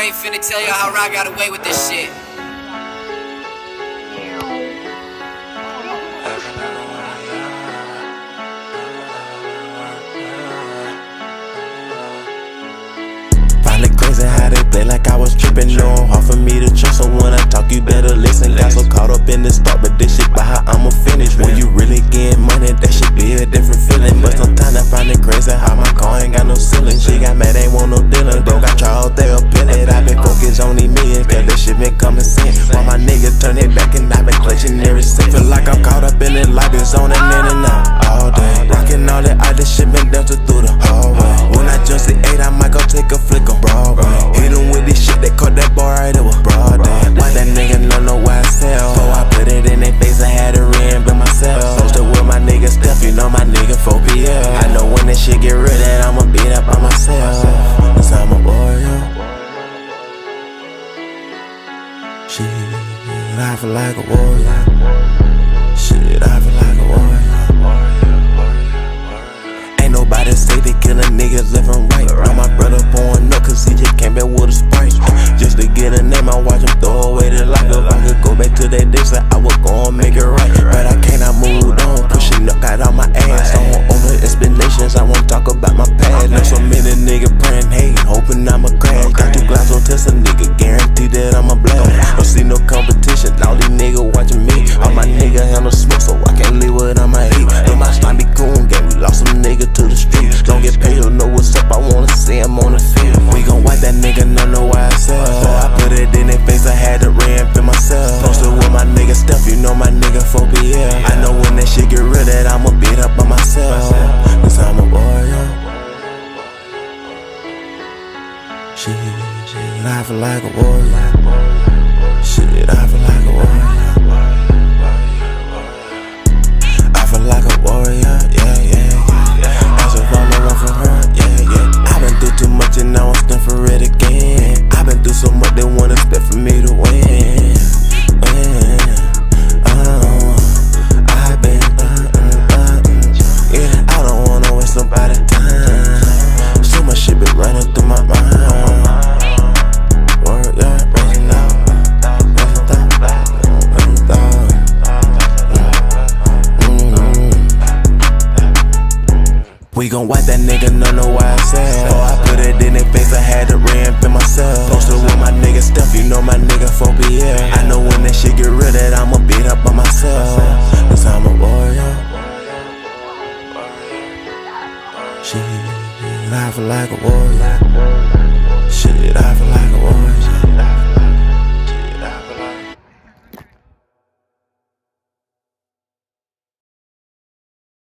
I ain't finna tell y'all how I got away with this shit. Finally crazy how they play like I was Shit, I feel like a warrior. Shit, I feel like a warrior. Ain't nobody say they kill a nigga and right. Now my brother pouring up cause he just came back with a sprite. Just to get a name, I watch him throw away the life. If I could go back to that day, I would go and make it right. But I can't, on. Pushing up, got out my ass. I want all the explanations, I won't talk about my past. Know so many niggas praying, hate, hoping I'ma crash. Got two feel like a warrior. Shit, I feel like a warrior. gon' wipe that nigga, no know why I said. Oh, I put it in their face, I had to reinvent myself. Posted with my nigga stuff, you know my nigga phobia. I know when that shit get real that I'ma beat up on myself. Cause I'm a warrior. She I feel like a warrior. Shit, I feel like a warrior.